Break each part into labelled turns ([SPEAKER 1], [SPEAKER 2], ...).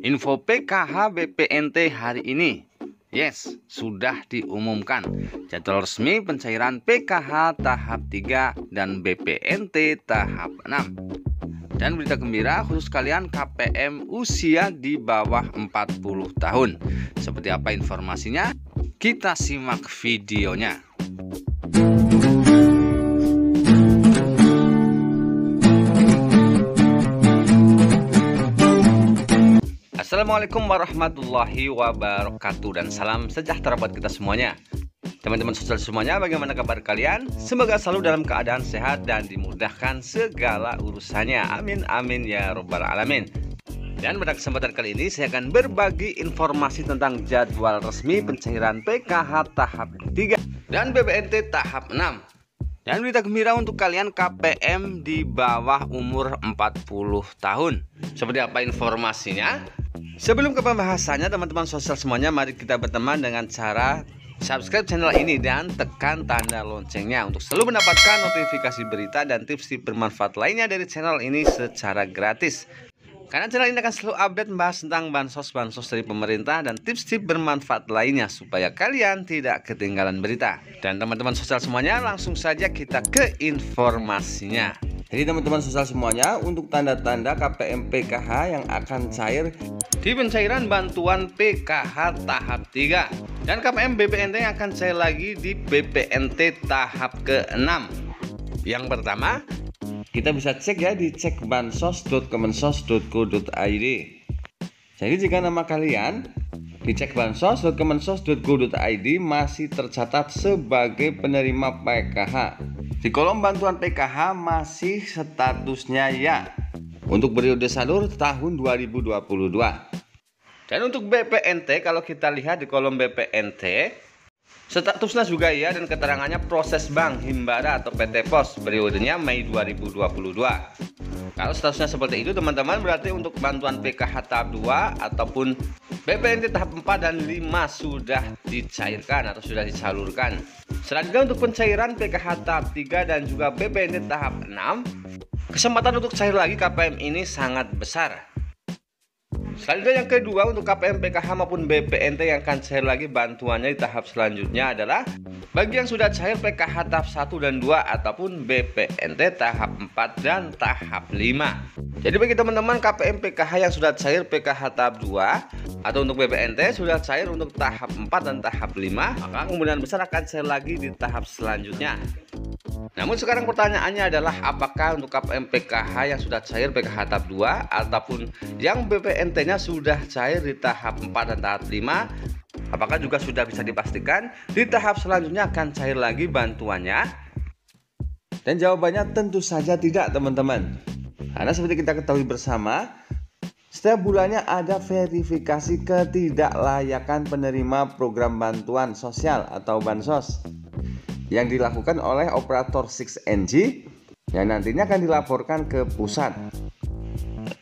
[SPEAKER 1] Info PKH BPNT hari ini. Yes, sudah diumumkan. Jadwal resmi pencairan PKH tahap 3 dan BPNT tahap 6 Dan berita gembira khusus kalian KPM usia di bawah 40 tahun. Seperti apa informasinya? Kita simak videonya Assalamualaikum warahmatullahi wabarakatuh dan salam sejahtera buat kita semuanya. Teman-teman sosial semuanya bagaimana kabar kalian? Semoga selalu dalam keadaan sehat dan dimudahkan segala urusannya. Amin amin ya robbal alamin. Dan pada kesempatan kali ini saya akan berbagi informasi tentang jadwal resmi pencairan PKH tahap 3 dan BBNT tahap 6 dan berita gembira untuk kalian KPM di bawah umur 40 tahun. Seperti apa informasinya? Sebelum ke pembahasannya teman-teman sosial semuanya mari kita berteman dengan cara subscribe channel ini dan tekan tanda loncengnya untuk selalu mendapatkan notifikasi berita dan tips-tips bermanfaat lainnya dari channel ini secara gratis. Karena channel ini akan selalu update membahas tentang bansos-bansos dari pemerintah dan tips-tips bermanfaat lainnya supaya kalian tidak ketinggalan berita. Dan teman-teman sosial semuanya langsung saja kita ke informasinya. Jadi teman-teman sosial semuanya untuk tanda-tanda KPM PKH yang akan cair di pencairan bantuan PKH tahap 3 dan KPM BPNT yang akan cair lagi di BPNT tahap ke-6. Yang pertama, kita bisa cek ya di cek bansos.kemensos.go.id. Jadi jika nama kalian di cek bansos.kemensos.go.id masih tercatat sebagai penerima PKH di kolom bantuan PKH masih statusnya ya untuk periode salur tahun 2022. Dan untuk BPNT kalau kita lihat di kolom BPNT statusnya juga ya dan keterangannya proses bank Himbara atau PT Pos periodenya Mei 2022. Kalau statusnya seperti itu teman-teman berarti untuk bantuan PKH tahap 2 ataupun BPNT tahap 4 dan 5 sudah dicairkan atau sudah disalurkan. Selanjutnya untuk pencairan PKH tahap 3 dan juga BPNT tahap 6, kesempatan untuk cair lagi KPM ini sangat besar. Selanjutnya yang kedua untuk KPM PKH maupun BPNT yang akan cair lagi bantuannya di tahap selanjutnya adalah bagi yang sudah cair PKH tahap 1 dan 2 ataupun BPNT tahap 4 dan tahap 5. Jadi bagi teman-teman KPM PKH yang sudah cair PKH tahap 2 atau untuk BPNT sudah cair untuk tahap 4 dan tahap 5, maka kemungkinan besar akan cair lagi di tahap selanjutnya. Namun sekarang pertanyaannya adalah apakah untuk KPM PKH yang sudah cair PKH tahap 2 ataupun yang BPNT-nya sudah cair di tahap 4 dan tahap 5 apakah juga sudah bisa dipastikan di tahap selanjutnya akan cair lagi bantuannya? Dan jawabannya tentu saja tidak teman-teman. Karena seperti kita ketahui bersama, setiap bulannya ada verifikasi ketidaklayakan penerima program bantuan sosial atau bansos yang dilakukan oleh operator 6NG yang nantinya akan dilaporkan ke pusat.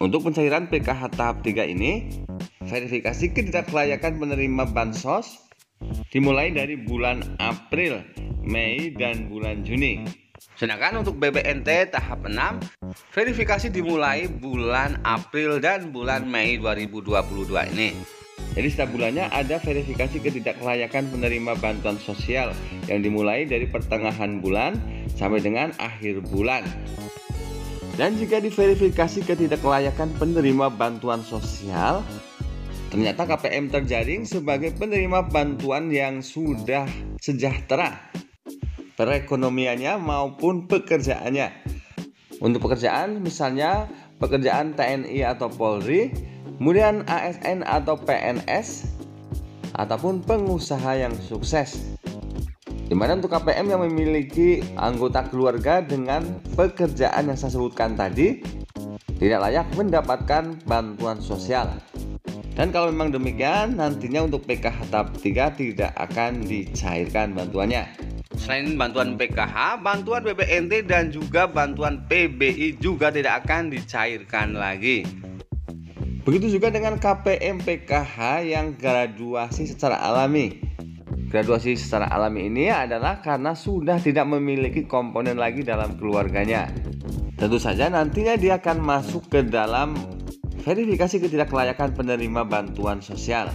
[SPEAKER 1] Untuk pencairan PKH tahap 3 ini, verifikasi ketidaklayakan penerima bansos dimulai dari bulan April, Mei, dan bulan Juni. Sedangkan untuk BBNT tahap 6, verifikasi dimulai bulan April dan bulan Mei 2022 ini. Jadi setiap bulannya ada verifikasi ketidaklayakan penerima bantuan sosial yang dimulai dari pertengahan bulan sampai dengan akhir bulan. Dan jika diverifikasi ketidaklayakan penerima bantuan sosial, ternyata KPM terjaring sebagai penerima bantuan yang sudah sejahtera perekonomiannya maupun pekerjaannya. Untuk pekerjaan misalnya pekerjaan TNI atau Polri kemudian ASN atau PNS ataupun pengusaha yang sukses. Di mana untuk KPM yang memiliki anggota keluarga dengan pekerjaan yang saya sebutkan tadi tidak layak mendapatkan bantuan sosial. Dan kalau memang demikian nantinya untuk PKH tahap 3 tidak akan dicairkan bantuannya. Selain bantuan PKH, bantuan BPNT dan juga bantuan PBI juga tidak akan dicairkan lagi. Begitu juga dengan KPM PKH yang graduasi secara alami. Graduasi secara alami ini adalah karena sudah tidak memiliki komponen lagi dalam keluarganya. Tentu saja nantinya dia akan masuk ke dalam verifikasi ketidaklayakan penerima bantuan sosial.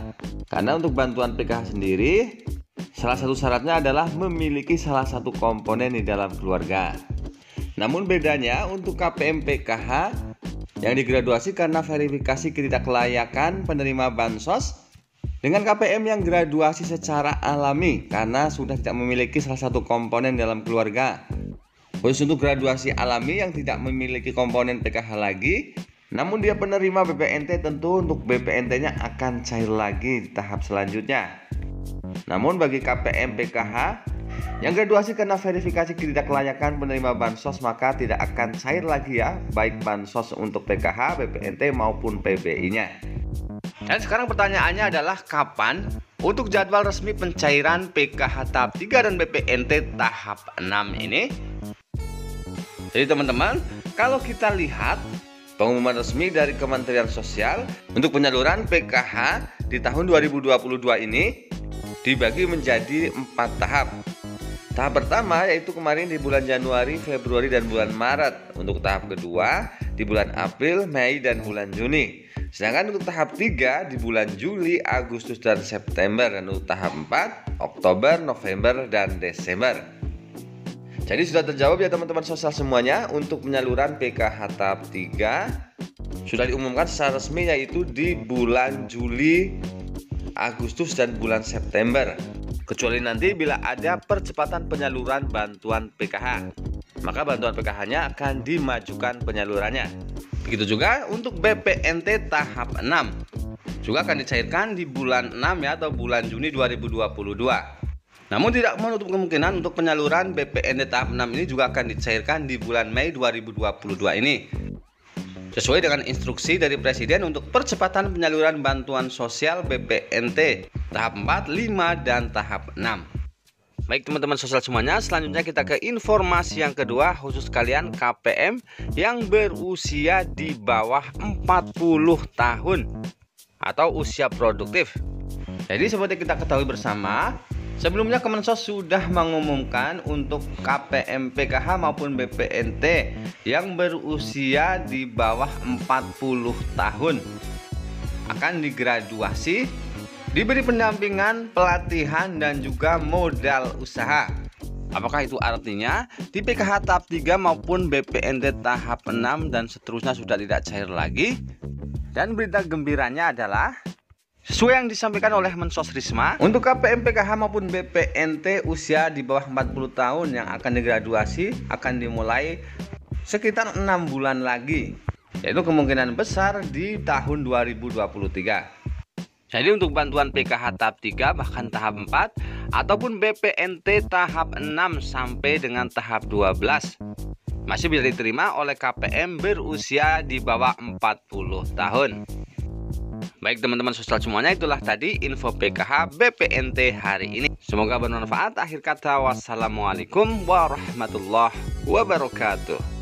[SPEAKER 1] Karena untuk bantuan PKH sendiri, salah satu syaratnya adalah memiliki salah satu komponen di dalam keluarga. Namun bedanya untuk KPM PKH yang digraduasi karena verifikasi ketidaklayakan penerima bansos dengan KPM yang graduasi secara alami karena sudah tidak memiliki salah satu komponen dalam keluarga. Khusus untuk graduasi alami yang tidak memiliki komponen PKH lagi, namun dia penerima BPNT tentu untuk BPNT-nya akan cair lagi di tahap selanjutnya. Namun bagi KPM PKH yang graduasi karena verifikasi ketidaklayakan penerima bansos maka tidak akan cair lagi ya baik bansos untuk PKH, BPNT maupun PBI-nya. Dan sekarang pertanyaannya adalah kapan untuk jadwal resmi pencairan PKH tahap 3 dan BPNT tahap 6 ini? Jadi teman-teman, kalau kita lihat pengumuman resmi dari Kementerian Sosial untuk penyaluran PKH di tahun 2022 ini dibagi menjadi empat tahap. Tahap pertama yaitu kemarin di bulan Januari, Februari, dan bulan Maret. Untuk tahap kedua di bulan April, Mei, dan bulan Juni. Sedangkan untuk tahap 3 di bulan Juli, Agustus, dan September. Dan untuk tahap 4, Oktober, November, dan Desember. Jadi sudah terjawab ya teman-teman sosial semuanya untuk penyaluran PKH tahap 3 sudah diumumkan secara resmi yaitu di bulan Juli, Agustus dan bulan September. Kecuali nanti bila ada percepatan penyaluran bantuan PKH, maka bantuan PKH-nya akan dimajukan penyalurannya. Begitu juga untuk BPNT tahap 6 juga akan dicairkan di bulan 6 ya atau bulan Juni 2022. Namun tidak menutup kemungkinan untuk penyaluran BPNT tahap 6 ini juga akan dicairkan di bulan Mei 2022 ini sesuai dengan instruksi dari Presiden untuk percepatan penyaluran bantuan sosial BPNT tahap 4, 5, dan tahap 6. Baik teman-teman sosial semuanya, selanjutnya kita ke informasi yang kedua khusus kalian KPM yang berusia di bawah 40 tahun atau usia produktif. Jadi seperti kita ketahui bersama, Sebelumnya Kemensos sudah mengumumkan untuk KPM PKH maupun BPNT yang berusia di bawah 40 tahun akan digraduasi, diberi pendampingan, pelatihan dan juga modal usaha. Apakah itu artinya di PKH tahap 3 maupun BPNT tahap 6 dan seterusnya sudah tidak cair lagi? Dan berita gembiranya adalah Sesuai yang disampaikan oleh Mensos Risma, untuk KPM PKH maupun BPNT usia di bawah 40 tahun yang akan digraduasi akan dimulai sekitar 6 bulan lagi, yaitu kemungkinan besar di tahun 2023. Jadi untuk bantuan PKH tahap 3 bahkan tahap 4 ataupun BPNT tahap 6 sampai dengan tahap 12 masih bisa diterima oleh KPM berusia di bawah 40 tahun. Baik teman-teman sosial semuanya itulah tadi info PKH BPNT hari ini. Semoga bermanfaat. Akhir kata wassalamualaikum warahmatullahi wabarakatuh.